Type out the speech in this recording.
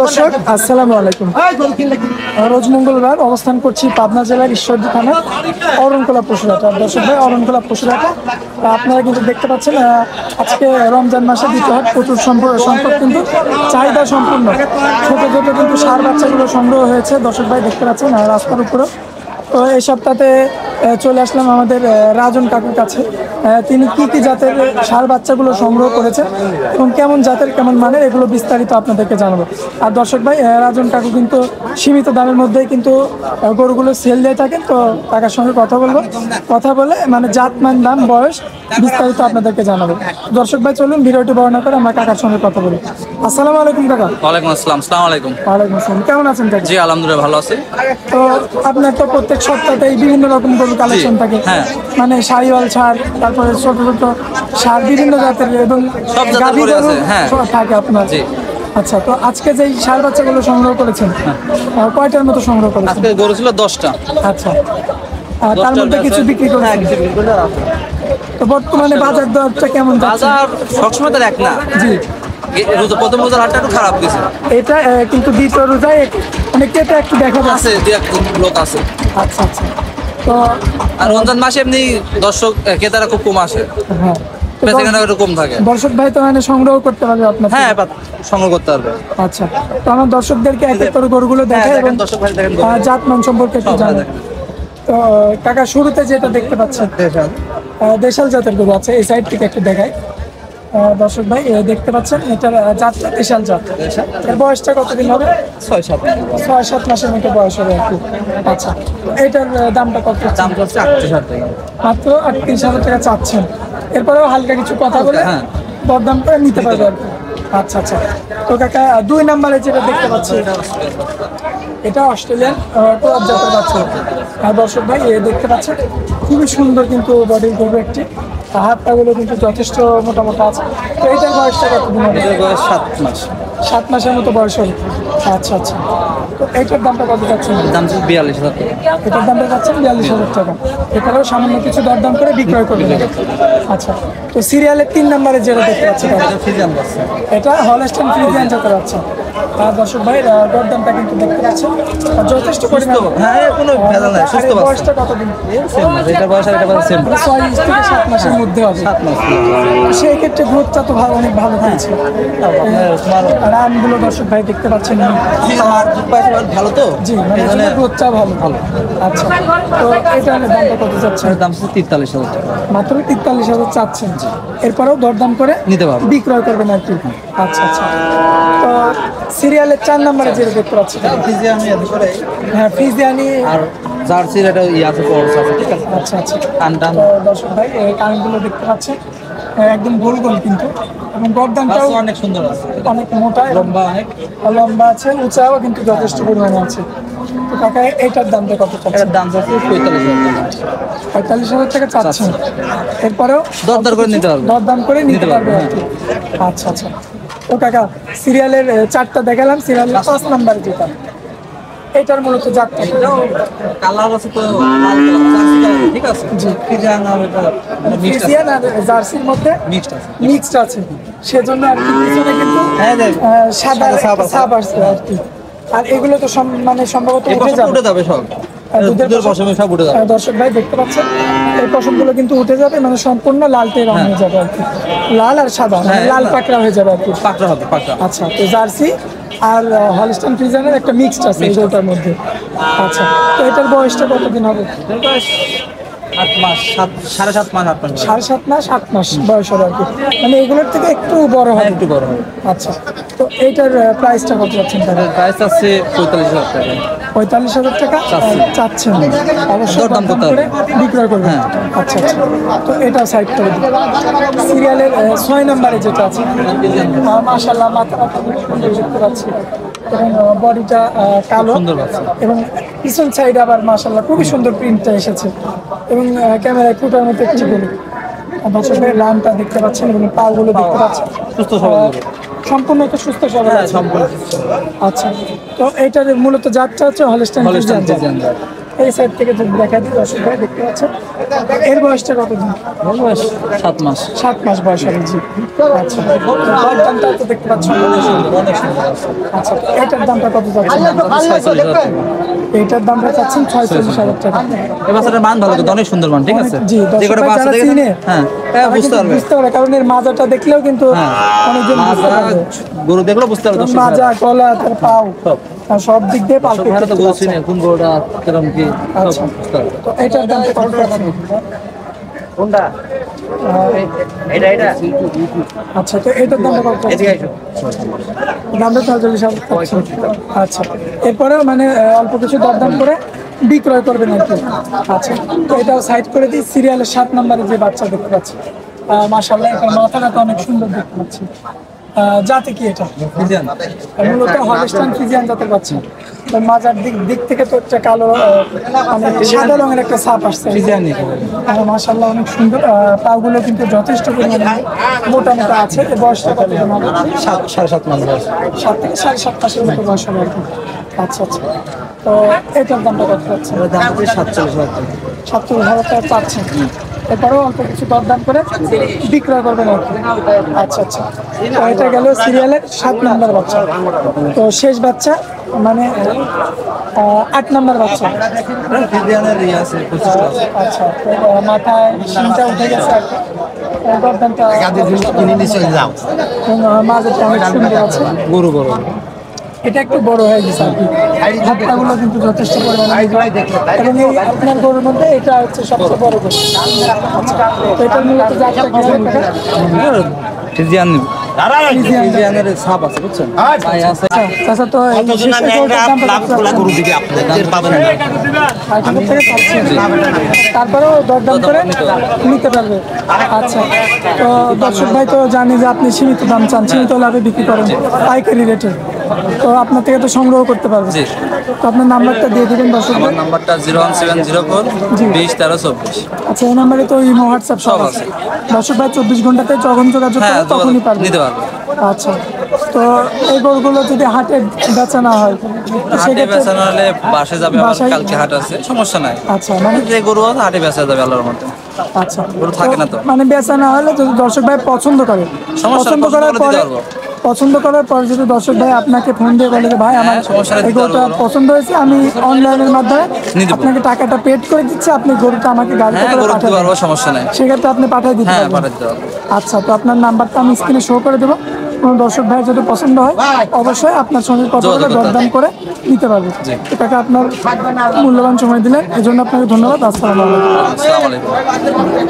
দর্শক আসসালামু আলাইকুম। রোজ মঙ্গলবার অবস্থান করছি পাবনা জেলার ঈশ্বরদী থানার অরণকোলা পশুরাটা দর্শক ভাই অরণকোলা পশুরাটা তা আপনারা কিন্তু দেখতে পাচ্ছেন আজকে রমজান মাসে দ্বিতীয় হাট প্রচুর সম্পদ কিন্তু চাহিদা সম্পূর্ণ। ছোট ছোট কিন্তু সার বাচ্চাগুলো সংগ্রহ হয়েছে। দর্শক ভাই দেখতে পাচ্ছেন রাস্তার উপরে তো এই সপ্তাহে চলে আসলাম আমাদের রাজন কাকুর কাছে। তিনি কি কি জাতের সার বাচ্চাগুলো সংগ্রহ করেছেন এবং কেমন জাতের কেমন মানের এগুলো বিস্তারিত আপনাদেরকে জানাব। আর দর্শক ভাই রাজন কাকু কিন্তু সীমিত দামের মধ্যেই কিন্তু গরুগুলো সেল দিয়ে থাকেন তো কাকার সঙ্গে কথা বলব। কথা বলে মানে জাত মান দাম বয়স বিস্তারিত আপনাদেরকে জানাব। দর্শক ভাই চলুন ভিডিওটি বর্ণনা করে আমরা কাকার সঙ্গে কথা বলি। আসসালামু আলাইকুম কাকা। ওয়ালাইকুম আসসালাম আসসালামু আলাইকুম। ওয়ালাইকুম আসসালাম কেমন আছেন কাকা? জি আলহামদুলিল্লাহ ভালো আছি। তো আপনার তো প্রত্যেক সপ্তাহে বিভিন্ন রকম গরুর কালেকশন থাকে। হ্যাঁ। মানে সাইওয়াল সার তারপরে ছোট ছোট সার বিভিন্ন জাতের এবং সব গাভী গরু গরু আছে, হ্যাঁ। থাকে আপনার। আচ্ছা তো আজকে যে সার বাচ্চাগুলো সংগ্রহ করেছেন কয়টার মতো সংগ্রহ করেছেন? আজকে গরু ছিল দশটা। আচ্ছা। তার মধ্যে কিছু বিক্রি হ্যাঁ, করেছেন। তো বর্তমানে বাজার দরটা কেমন বাজার সবসময় তো এক না। জি। রোজা- প্রথম রোজার হাটটা একটু খারাপ গেছে এটা কিন্তু দ্বিতীয় রোজায় এক- মানে কেটে একটু দেখা যাচ্ছে। আছে দু এক লোক আছে। আচ্ছা আচ্ছা। তো আর রমজান মাসে এমনি দর্শক ক্রেতারা খুব কম আসে। হ্যাঁ। বেচাকেনা একটু কম থাকে। দর্শক ভাই তো মানে সংগ্রহ করতে পারবে আপনার হ্যাঁ সংগ্রহ করতে পারবে। আচ্ছা। তো আমার দর্শকদেরকে এক এক গরুগুলো দেখাই দেখায় এবং দর্শক ভাই দেখেন গরু। আহ, সম্পর্কে একটু। তো কাকা শুরুতে যেটা দেখতে পাচ্ছেন আহ, দেশাল জাতের গরু আছে এই সাইড থেকে একটু দেখাই। আহ, দর্শক ভাই এ দেখতে পাচ্ছেন এটার যাত্রা বিশাল যাত্রা এর বয়সটা কতদিন হবে? ছয় সাত ছয় সাত মাসের মতো বয়স হবে কি। আচ্ছা এটার দামটা কত দাম হচ্ছে আটত্রিশ হাজার টাকা। মাত্র আটত্রিশ হাজার টাকা চাচ্ছেন। এরপরেও হালকা কিছু কথা বলে হ্যাঁ। দরদাম করে নিতে পারবে আর আচ্ছা আচ্ছা। তো কাকা দুই নাম্বারে যেটা দেখতে পাচ্ছি এটা অস্ট্রেলিয়ান ক্রপ জাতের বাচ্চা। আর দর্শক ভাই এ দেখতে পাচ্ছেন খুবই সুন্দর কিন্তু বডির গরু একটি। হাত কিন্তু যথেষ্ট মোটামুটি আছে। তো এটার বয়সটা কতদিন এটার বয়স সাত মাস। সাত মাসের মতো বয়স হবে আচ্ছা আচ্ছা। তো এইটার দামটা কত যাচ্ছেন? দাম ছিল বিয়াল্লিশ হাজার এটার দামটা যাচ্ছেন বিয়াল্লিশ হাজার টাকা। এটারও সামান্য কিছু দরদাম করে বিক্রয় করবেন। আচ্ছা। তো সিরিয়ালের তিন নম্বরে যেটা দেখতে পাচ্ছি এটা হলস্টাইন ফ্রিজিয়ান জাতের বাচ্চা আর দর্শক ভাই দরদামটা কিন্তু দেখতে পাচ্ছেন। আর যথেষ্ট পরিমাণ হ্যাঁ কোনো ভেজাল নাই সুস্থ বয়সটা কতদিন এটা বয়স আর এটা বয়স সেম ছয় থেকে সাত মাসের মধ্যে হবে। সাত মাস। সেই ক্ষেত্রে গ্রোথটা তো ভালো অনেক ভালো হয়েছে আপনার তোমার আমগুলো দর্শক ভাই দেখতে পাচ্ছেন আর ভালো তো? জি মানে গ্রোথটা ভালো। ভালো। আচ্ছা তো এটার দামটা কত এর দাম হচ্ছে তিরতাল্লিশ হাজার টাকা। মাত্র তেতাল্লিশ হাজার চাচ্ছেন। জি। এরপরেও দরদাম করে নিতে পারব। বিক্রয় করবেন আর কি। আচ্ছা আচ্ছা। তো সিরিয়ালের চার নম্বরে যেটা দেখতে পাচ্ছি। হ্যাঁ ফিজিয়ানি। আর জার্সির একটা ইয়ে আছে আছে ঠিক আছে? আচ্ছা আচ্ছা। টান টান দর্শক ভাই এই কানেরগুলো দেখতে পাচ্ছেন। একদম গোল গোল কিন্তু। এবং গরদানটাও অনেক সুন্দর আছে। অনেক মোটা লম্বা অনেক। লম্বা আছে উঁচাও কিন্তু যথেষ্ট পরিমাণে আছে। তো কাকা এটার দামটা কত এটার দাম হচ্ছে পঁয়তাল্লিশ হাজার টাকা। পঁয়তাল্লিশ হাজার টাকা চাচ্ছেন। এরপরেও দরদার করে নিতে পারবে। দরদাম করে নিতে পারবে আচ্ছা আচ্ছা। তো কাকা সিরিয়ালের চারটা দেখালাম। সিরিয়ালের পাঁচ নাম্বার যেটা। এটার মূলত জাতটা কালার আছে তো ঠিক আছে? আর এটা মিক্সড আছে। ফ্রিজিয়ান আর জার্সির মধ্যে মিক্সড আছে। সেজন্য আর কি পিছনে কিন্তু হ্যাঁ দেখ। আহ, সাদা সাদা সাপ আসছে আর কি। আর এগুলো তো মানে সম্ভবত উঠে যাবে। সব। দুধের দুধের পশমে সব উঠে যাবে। দর্শক ভাই দেখতে পাচ্ছেন? এই পশমগুলো কিন্তু উঠে যাবে মানে সম্পূর্ণ লালটে রং হয়ে। যাবে আর কি। লাল আর সাদা মানে হ্যাঁ, লাল লাল। পাকড়া হয়ে যাবে আর কি। পাকড়া হবে পাকড়া। আচ্ছা তো জার্সি আর হলস্টাইন ফ্রিজানের একটা মিক্সড আছে এই দুটার মধ্যে। আচ্ছা তো এটার বয়সটা কতদিন হবে? আট মাস সাত সাড়ে সাত মাস আট মাস। সাড়ে সাত মাস আট মাস বয়স হবে আর কি। মানে এগুলোর থেকে একটু বড় হয় একটু বড় হয় আচ্ছা তো এইটার প্রাইসটা কত পাচ্ছেন প্রাইস আছে পঁয়তাল্লিশ হাজার টাকা। পঁয়তাল্লিশ হাজার টাকা? চাচ্ছেন। অবশ্যই দরদাম করে বিক্রয় করবেন। হ্যাঁ। আচ্ছা আচ্ছা। তো এটা সাইড করে দিন সিরিয়ালের ছয় নম্বরে যেটা আছে মাশাল্লাহ খুব দেখতে পাচ্ছি। এবং বডিটা কালো। এবং পিছন সাইড আবার মাশাল্লাহ খুবই সুন্দর প্রিন্টটা এসেছে। এবং ক্যামেরায় ফুটার মতো একটি গরু। আর দর্শকের রানটা দেখতে পাচ্ছেন এবং পাগুলো দেখতে পাচ্ছেন। সুস্থ সবল। সম্পূর্ণ একটা সুস্থ সবল হ্যাঁ আছে। সম্পূর্ণ আচ্ছা তো এটার মূলত জাতটা হচ্ছে হলস্টাইন ফ্রিজিয়ান। এই সাইড থেকে যদি দেখা দিই দর্শক ভাই দেখতে পাচ্ছেন। এর বয়সটা কত দিন? বয়স সাত মাস। সাত মাস বয়স হবে জি। আচ্ছা দামটা তো দেখতে পাচ্ছেন। আচ্ছা এটার দামটা কত যাচ্ছে? টাকা। দামটা চাচ্ছেন ছয়চল্লিশ হাজার টাকা। এই বাচ্চাটার মান ভালো কিন্তু অনেক সুন্দর মান ঠিক আছে? জি বাচ্চা চিনে হ্যাঁ হ্যাঁ বুঝতে পারবে। বুঝতে পারবে কারণ এর মাজাটা দেখলেও কিন্তু হ্যাঁ। অনেকজন বুঝতে পারবে। গরু দেখলেও বুঝতে পারবে মাজা গলা তার পাও সব। দিক দিয়ে পাল সব ভাড়া তো গরু চিনে কোন গরুটা কিরম কি আচ্ছা। তো এটার দামটা কত? আচ্ছা তো এটার কত দামটা ছয়চল্লিশ আচ্ছা। এরপরেও মানে অল্প কিছু দরদাম করে বিক্রয় করবেন আর কি। আচ্ছা তো এটাও সাইড করে দিই। সিরিয়ালের সাত নম্বরে যে বাচ্চা দেখতে পাচ্ছি মাসাল্লাহ এটার মাথাটা তো অনেক সুন্দর দেখতে পাচ্ছি। জাতে কি এটা? মূলত হলস্টাইন ফিজিয়ান জাতের বাচ্চা। মাজার দিক দিক থেকে তো একটা কালো মানে সাদা রঙের একটা ছাপ আসছে। ফিজিয়ানি। মাসাল্লাহ অনেক সুন্দর। পাগুলো কিন্তু যথেষ্ট পরিমাণে মোটা মোটা আছে বয়সটা কত সাত সাড়ে সাত মাস বয়স। সাত থেকে সাড়ে সাত মাসের মতো বয়স হবে আর কি আচ্ছা আচ্ছা। তো এটার দামটা কত পাচ্ছে এবার দাম হচ্ছে সাতচল্লিশ হাজার সাতচল্লিশ হাজার টাকা পাচ্ছেন এরপরেও অল্প কিছু দরদাম করে বিক্রয় করবেন আর কি। আচ্ছা আচ্ছা। তো এটা গেল সিরিয়ালের সাত নম্বর বাচ্চা। তো শেষ বাচ্চা মানে আট নম্বর বাচ্চা। আচ্ছা মাথায় শিংটা উঠে গেছে আর কি। মাঝেটা অনেক সুন্দর আছে। গরু গরু। এটা একটু বড় হয়ে গেছে আর কি। হাতটাগুলো কিন্তু যথেষ্ট পরিমাণে এবং এই আপনার গরুর মধ্যে এটা হচ্ছে সবচেয়ে বড় গরু। আচ্ছা, তো এটার মূলত জাতটা কি ফিজিয়ান ফিজিয়ানের ছাপ আছে বুঝছেন? আচ্ছা, তো থেকে পাচ্ছেন। তারপরেও দরদাম করে নিতে পারবে। আচ্ছা তো দর্শক ভাই তো জানি যে আপনি সীমিত দাম চান সীমিত লাভে বিক্রি করেন পাইকারি রেটে। তো আপনার থেকে তো সংগ্রহ করতে পারবে। জি। তো আপনার নাম্বারটা দিয়ে দিবেন দর্শক আমার নাম্বারটা zero one seven zero four. বিশ তেরো চব্বিশ। আচ্ছা এই নাম্বারে তো ইমো হোয়াটসঅ্যাপ সব আছে। দর্শক ভাই চব্বিশ ঘন্টাতে যখন যোগাযোগ হ্যাঁ করবে তখনই পারবে। নিতে পারব। আচ্ছা তো এই গরুগুলো যদি হাটে বেচা না হয় হাটে বেচানো হলে বাসে যাবে বাসায়- কালকে হাট আছে সমস্যা নাই। আচ্ছা মানে যে গরু আছে হাটে বেচা যাবে আল্লাহর মধ্যে আচ্ছা। গরু থাকে না তো। মানে বেচা না হলে যদি দর্শক ভাই পছন্দ করে সমস্যা পছন্দ করার করে পরে। পছন্দ করার পর যদি দর্শক ভাই আপনাকে ফোন দিয়ে বলে যে ভাই আমার হ্যাঁ, এই গরুটা পছন্দ হয়েছে আমি অনলাইনের মাধ্যমে আপনাকে টাকাটা পেড করে দিচ্ছি আপনি গরুটা আমাকে গাড়িতে হ্যাঁ করে দিতে পারব সমস্যা নাই। সেক্ষেত্রে আপনি পাঠিয়ে দিতে হ্যাঁ পারবেন। আচ্ছা তো আপনার নাম্বারটা আমি স্ক্রিনে শো করে দেবো। কোনো দর্শক ভাই যদি পছন্দ হয় অবশ্যই আপনার সঙ্গে কথা বলে দরদাম করে নিতে পারবে। এটাকে আপনার মূল্যবান সময় দিলেন এই জন্য আপনাকে ধন্যবাদ। আসসালামু আলাইকুম।